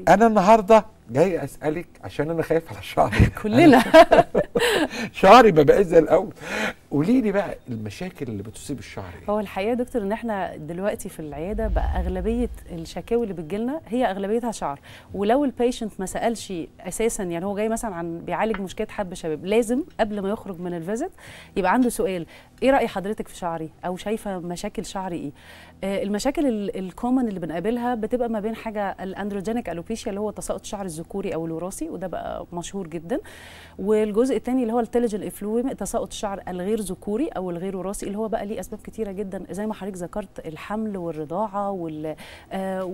ميرسي أنا النهارده جاي أسألك عشان أنا خايف على شعري. كلنا. شعري ما بقاش زي الأول. قولي لي بقى المشاكل اللي بتصيب الشعر إيه هو الحقيقة يا دكتور إن إحنا دلوقتي في العيادة بقى أغلبية الشكاوي اللي بتجيلنا هي أغلبيتها شعر. ولو ال patient ما سألش أساسا يعني هو جاي مثلا عن بيعالج مشكلة حب شباب لازم قبل ما يخرج من ال visit يبقى عنده سؤال إيه رأي حضرتك في شعري؟ أو شايفة مشاكل شعري إيه؟ آه المشاكل ال common اللي بنقابلها بتبقى ما بين حاجة ال androgenic alopecia اللي هو تساقط الشعر الذكوري أو الوراثي وده بقى مشهور جدا. والجزء الثاني اللي هو ال telogen effluvium تساقط الشعر الغير ذكوري أو الغير وراثي اللي هو بقى ليه أسباب كتيرة جدا. زي ما حضرتك ذكرت الحمل والرضاعة وال آه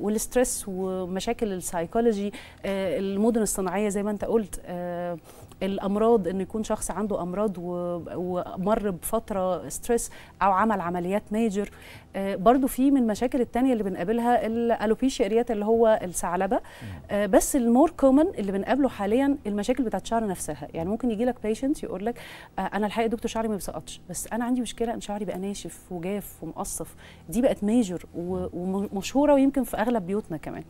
وال stress ومشاكل السايكولوجي آه المدن الصناعية زي ما أنت قلت آه الأمراض إن يكون شخص عنده أمراض ومر بفترة stress أو عمل عمليات major. برضو في من المشاكل التانية اللي بنقابلها ال alopecia areata اللي هو الثعلبة. بس ال more common اللي بنقابله حاليا المشاكل بتاعت الشعر نفسها. يعني ممكن يجي لك patient يقول لك أنا الحقيقة دكتور شعري ما بيسقطش. بس أنا عندي مشكلة إن شعري بقى ناشف وجاف ومقصف. دي بقت major ومشهورة ويمكن في أغلب بيوتنا كمان.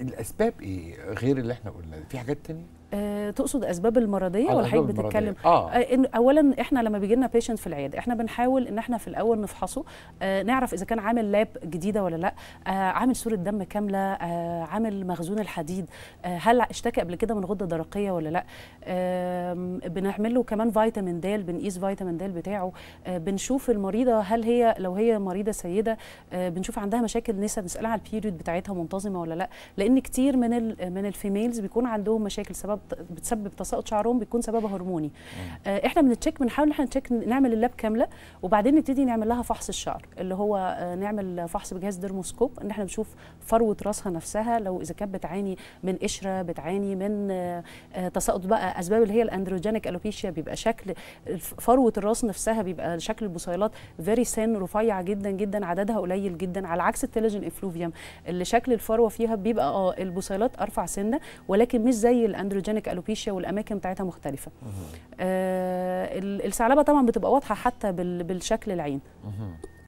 الأسباب إيه غير اللي إحنا قلنا في حاجات تانية؟ أه تقصد أسباب المرضية ولا حضرتك بتتكلم؟ آه. آه اولا إحنا لما بيجي لنا patient في العيادة إحنا بنحاول إن إحنا في الأول نفحصه آه نعرف إذا كان عامل lab جديدة ولا لأ آه عامل صورة دم كاملة آه عامل مخزون الحديد آه هل اشتكى قبل كده من غدة درقية ولا لأ؟ آه بنعمل له كمان فيتامين د بنقيس فيتامين د بتاعه آه بنشوف المريضة هل هي لو هي مريضة سيدة آه بنشوف عندها مشاكل نسا بنسألها على ال period بتاعتها منتظمة ولا لأ لأن كتير من من ال females بيكون عندهم مشاكل سبب بتسبب تساقط شعرهم بيكون سببها هرموني. آه إحنا بن check بنحاول إن إحنا ن check نعمل ال lab كاملة وبعدين نبتدي نعمل لها فحص الشعر اللي هو آه نعمل فحص بجهاز dermoscope إن إحنا نشوف فروة راسها نفسها لو إذا كانت بتعاني من قشرة بتعاني من آه تساقط بقى أسباب اللي هي ال androgenic alopecia بيبقى شكل فروة الراس نفسها بيبقى شكل البصيلات very thin رفيعة جدا جدا عددها قليل جدا على عكس ال telogen effluvium اللي شكل الفروة فيها بيبقى آه البصيلات أرفع سنة ولكن مش زي الأندروجينيك ألوبيشيا والأماكن بتاعتها مختلفة. آه الثعلبة طبعا بتبقى واضحة حتى بالشكل العين